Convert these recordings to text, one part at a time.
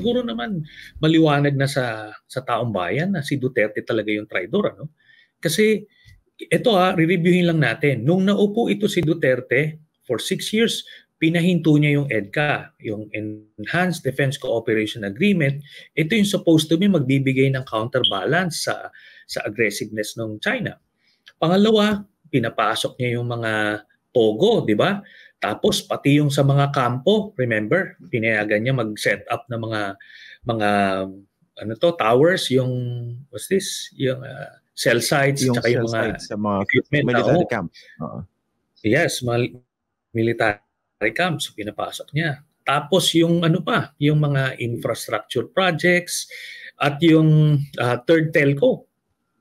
siguro naman maliwanag na sa sa taong bayan na si Duterte talaga yung traidor ano. Kasi ito ha, re-reviewin lang natin. Nung naupo ito si Duterte for six years, pinahinto niya yung EDCA, yung Enhanced Defense Cooperation Agreement. Ito yung supposed to be magbibigay ng counterbalance sa sa aggressiveness ng China. Pangalawa, pinapasok niya yung mga pogo, di ba? Tapos pati yung sa mga kampo, remember, pinayagan niya mag-set up ng mga mga ano to, towers, yung what's this? Yung uh, cell sites, yung tsaka yung mga sa mga equipment military camp. Uh-huh. Yes, mal- military camps, so pinapasok niya. Tapos yung ano pa, yung mga infrastructure projects at yung uh, third telco.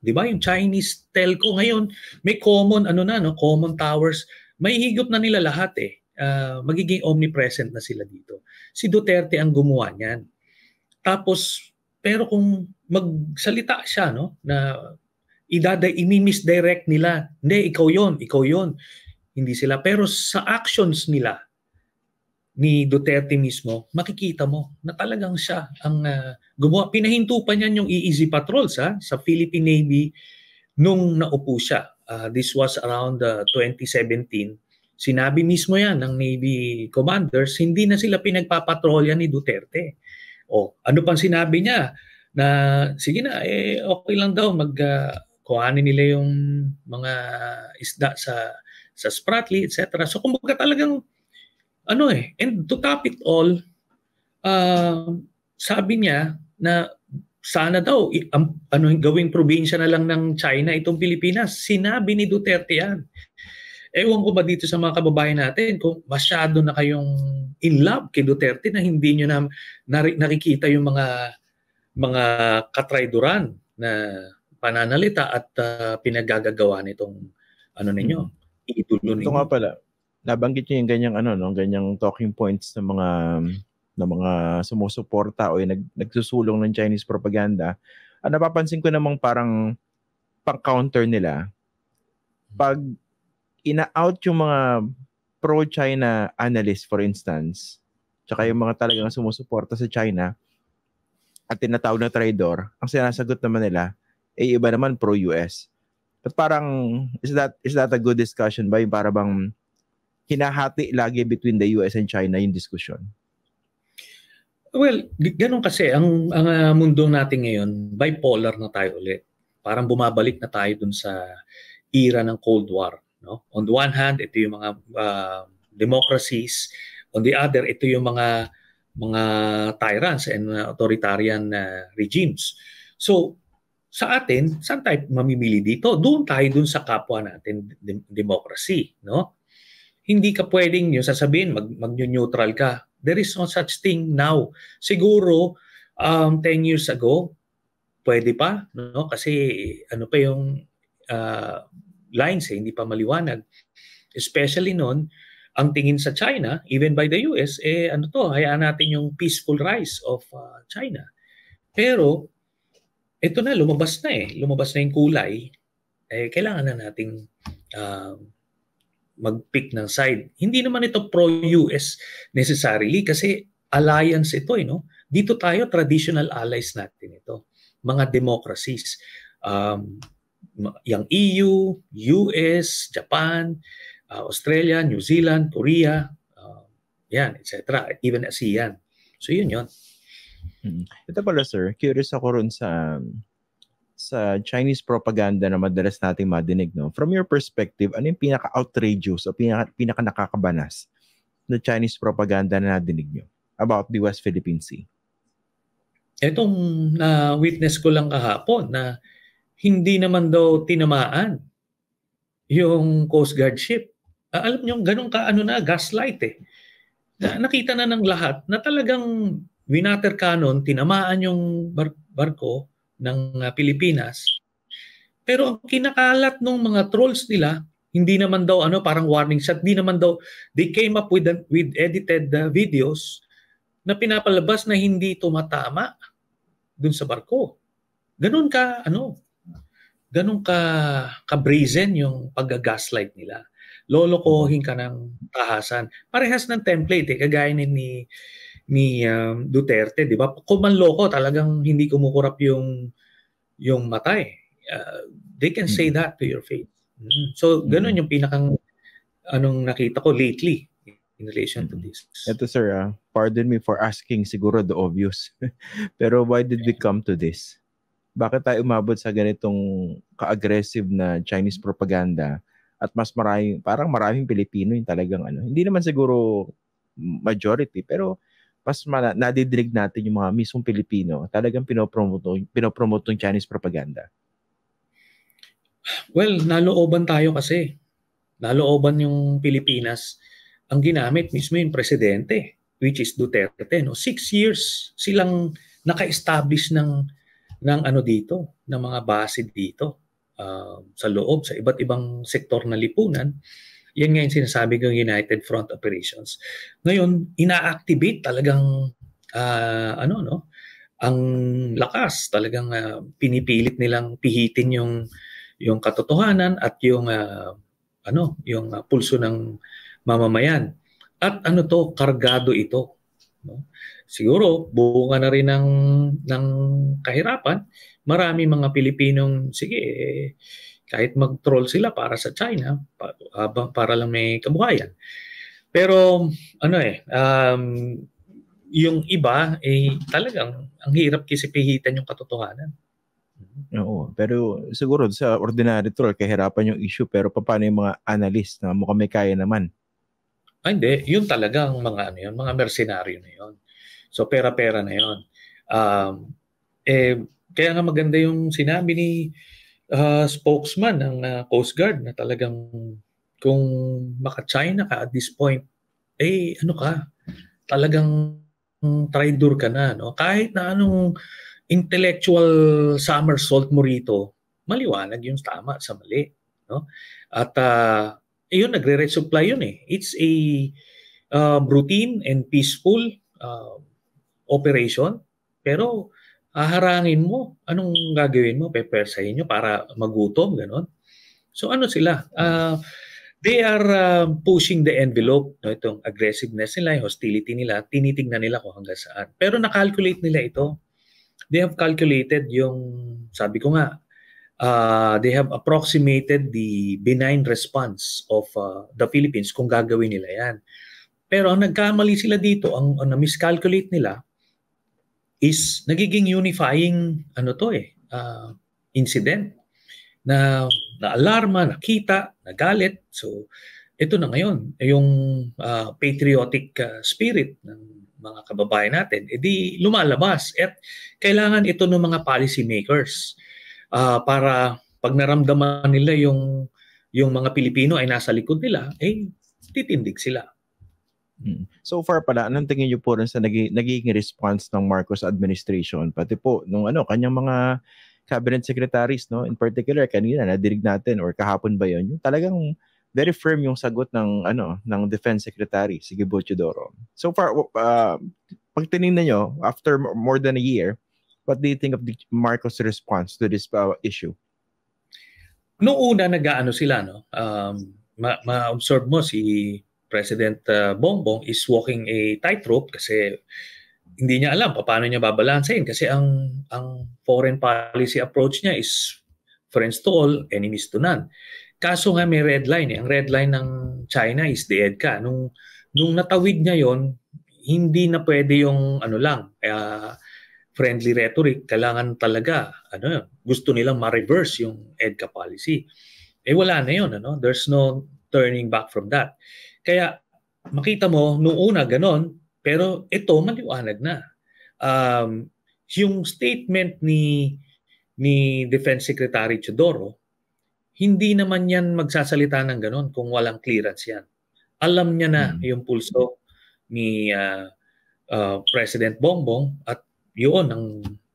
'Di ba? Yung Chinese telco ngayon, may common ano na no, common towers. May higop na nila lahat eh. Uh, magiging omnipresent na sila dito. Si Duterte ang gumawa niyan. Tapos pero kung magsalita siya no na idada imi-misdirect nila, hindi ikaw 'yon, ikaw 'yon. Hindi sila pero sa actions nila ni Duterte mismo, makikita mo na talagang siya ang uh, gumawa. Pinahinto pa niyan yung EEZ patrols ha, sa Philippine Navy nung naupo siya. Uh, this was around uh, 2017. Sinabi mismo yan ng Navy commanders, hindi na sila pinagpapatrolya ni Duterte. O ano pang sinabi niya na sige na eh okay lang daw mag uh, nila yung mga isda sa sa Spratly etc. So kumbaga talagang ano eh, and to top it all, uh, sabi niya na sana daw um, ano gawing probinsya na lang ng China itong Pilipinas. Sinabi ni Duterte yan. Ewan ko ba dito sa mga kababayan natin kung masyado na kayong in love kay Duterte na hindi niyo na nakikita yung mga mga katrayduran na pananalita at uh, pinagagagawa nitong ano ninyo, mm-hmm. idolo ninyo. Ito nga pala, nabanggit niyo yung ganyang ano no, ganyang talking points ng mga ng mga sumusuporta o yung nag, nagsusulong ng Chinese propaganda. Ang napapansin ko namang parang pang-counter nila pag ina-out yung mga pro-China analyst for instance, tsaka yung mga talagang sumusuporta sa China at tinatawag na traidor, ang sinasagot naman nila eh, iba naman pro-US. At parang is that is that a good discussion ba? Yung para bang hinahati lagi between the US and China yung diskusyon? Well, ganun kasi ang ang uh, mundo natin ngayon, bipolar na tayo ulit. Parang bumabalik na tayo dun sa era ng Cold War, no? On the one hand, ito yung mga uh, democracies, on the other, ito yung mga mga tyrants and uh, authoritarian uh, regimes. So, sa atin, saan tayo mamimili dito? Doon tayo doon sa kapwa natin, de- democracy, no? hindi ka pwedeng yung sasabihin mag mag-neutral ka. There is no such thing now. Siguro um 10 years ago pwede pa no kasi ano pa yung uh, lines eh, hindi pa maliwanag. Especially noon ang tingin sa China even by the US eh ano to hayaan natin yung peaceful rise of uh, China. Pero ito na lumabas na eh, lumabas na yung kulay. Eh kailangan na nating uh, mag-pick ng side. Hindi naman ito pro-US necessarily kasi alliance ito, eh, no? Dito tayo, traditional allies natin ito. Mga democracies. Um, yung EU, US, Japan, uh, Australia, New Zealand, Korea, uh, yan, etc. Even ASEAN. So yun yun. Hmm. Ito pala sir, curious ako ron sa sa Chinese propaganda na madalas nating madinig, no? From your perspective, ano yung pinaka-outrageous o pinaka, pinaka-nakakabanas na Chinese propaganda na nadinig nyo about the West Philippine Sea? Itong na uh, witness ko lang kahapon na hindi naman daw tinamaan yung Coast Guard ship. Uh, alam niyo, ganun ka ano na, gaslight eh. Na, nakita na ng lahat na talagang winater cannon, tinamaan yung bar- barko, ng uh, Pilipinas. Pero ang kinakalat ng mga trolls nila, hindi naman daw ano parang warning shot, hindi naman daw they came up with with edited uh, videos na pinapalabas na hindi tumatama dun sa barko. Ganun ka ano, ganun ka ka brazen yung pag-gaslight nila. Lolokohin ka ng tahasan. Parehas ng template eh, kagaya ni ni um, Duterte, 'di ba? Kung manloko talagang hindi kumukurap yung yung mata eh. Uh, they can say mm-hmm. that to your face. Mm-hmm. So, ganun mm-hmm. yung pinakang anong nakita ko lately in relation to this. Ito sir, uh, pardon me for asking siguro the obvious. Pero why did we come to this? Bakit tayo umabot sa ganitong ka-aggressive na Chinese propaganda at mas maraming, parang maraming Pilipino yung talagang ano, hindi naman siguro majority, pero mas ma- nadidinig natin yung mga mismong Pilipino talagang pinopromote, pinopromote ng Chinese propaganda. Well, nalooban tayo kasi. Nalooban yung Pilipinas. Ang ginamit mismo yung presidente, which is Duterte. No? Six years silang naka-establish ng, ng ano dito, ng mga base dito uh, sa loob, sa iba't ibang sektor na lipunan. Yan nga yung sinasabi ko United Front Operations. Ngayon, ina-activate talagang uh, ano no, ang lakas talagang uh, pinipilit nilang pihitin yung yung katotohanan at yung uh, ano, yung uh, pulso ng mamamayan. At ano to, kargado ito. No? Siguro, bunga na rin ng, ng kahirapan. Marami mga Pilipinong, sige, eh, kahit mag-troll sila para sa China, para, para lang may kabuhayan. Pero ano eh, um, yung iba eh talagang ang hirap kisipihitan yung katotohanan. Oo, pero siguro sa ordinary troll kahirapan yung issue pero paano yung mga analyst na mukhang may kaya naman? Ah, hindi, yun talagang mga ano yun, mga mercenaryo na yun. So pera-pera na yun. Um, eh, kaya nga maganda yung sinabi ni uh, spokesman ng uh, Coast Guard na talagang kung maka-China ka at this point, eh ano ka, talagang traitor ka na. No? Kahit na anong intellectual somersault mo rito, maliwanag yung tama sa mali. No? At uh, yun, nagre-resupply yun eh. It's a uh, routine and peaceful uh, operation. Pero haharangin mo, anong gagawin mo? Pepersahin nyo para magutom, ganon. So ano sila? Uh, they are uh, pushing the envelope, no, itong aggressiveness nila, hostility nila, tinitingnan nila kung hanggang saan. Pero na-calculate nila ito. They have calculated yung, sabi ko nga, uh, they have approximated the benign response of uh, the Philippines kung gagawin nila yan. Pero ang nagkamali sila dito, ang, ang na-miscalculate nila, is nagiging unifying ano to eh uh, incident na na-alarma, nakita, nagalit. So ito na ngayon yung uh, patriotic uh, spirit ng mga kababayan natin edi lumalabas at kailangan ito ng mga policy makers uh, para pag naramdaman nila yung yung mga Pilipino ay nasa likod nila eh titindig sila. So far pala, anong tingin niyo po rin sa naging, naging response ng Marcos administration? Pati po, nung ano, kanyang mga cabinet secretaries, no? In particular, kanina, nadirig natin, or kahapon ba yun, yung talagang very firm yung sagot ng ano ng defense secretary si Gibo Chidoro. So far uh, pag tiningnan niyo after more than a year, what do you think of the Marcos response to this uh, issue? Noong una nag-aano sila no, um, ma- ma-observe mo si President uh, Bongbong is walking a tightrope kasi hindi niya alam paano niya babalansehin kasi ang ang foreign policy approach niya is friends to all, enemies to none. Kaso nga may red line eh. Ang red line ng China is the EDCA. Nung nung natawid niya 'yon, hindi na pwede yung ano lang, uh, friendly rhetoric, kailangan talaga ano, gusto nilang ma-reverse yung EDCA policy. Eh wala na 'yon, ano? There's no turning back from that. Kaya makita mo, noong una ganon, pero ito maliwanag na. Um, yung statement ni ni Defense Secretary Chodoro, hindi naman yan magsasalita ng ganon kung walang clearance yan. Alam niya na hmm. yung pulso ni uh, uh, President Bongbong at yun ang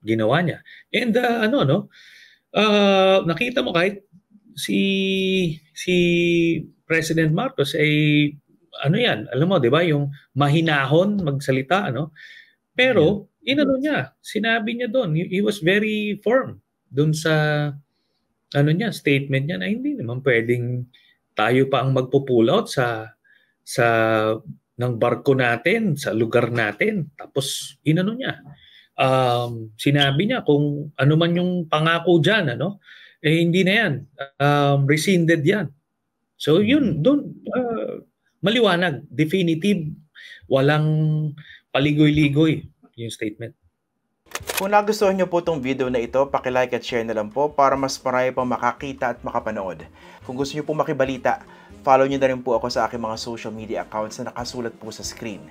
ginawa niya. And uh, ano no, uh, nakita mo kahit si si President Marcos ay ano yan, alam mo, 'di ba, yung mahinahon magsalita ano. Pero inano niya, sinabi niya doon, he, he was very firm doon sa ano niya, statement niya na hindi naman pwedeng tayo pa ang magpo-pull out sa sa ng barko natin sa lugar natin. Tapos inano niya. Um, sinabi niya kung ano man yung pangako diyan ano, eh hindi na yan. Um, rescinded yan. So yun, doon uh, maliwanag, definitive, walang paligoy-ligoy yung statement. Kung nagustuhan nyo po itong video na ito, pakilike at share na lang po para mas marami pang makakita at makapanood. Kung gusto nyo po makibalita, follow nyo na rin po ako sa aking mga social media accounts na nakasulat po sa screen.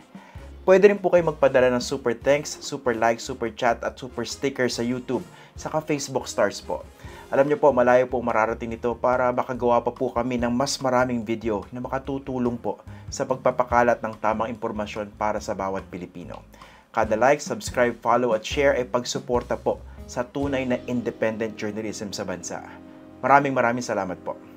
Pwede rin po kayo magpadala ng super thanks, super like, super chat at super sticker sa YouTube, saka Facebook stars po. Alam niyo po, malayo po mararating nito para makagawa pa po kami ng mas maraming video na makatutulong po sa pagpapakalat ng tamang impormasyon para sa bawat Pilipino. Kada like, subscribe, follow at share ay pagsuporta po sa tunay na independent journalism sa bansa. Maraming maraming salamat po.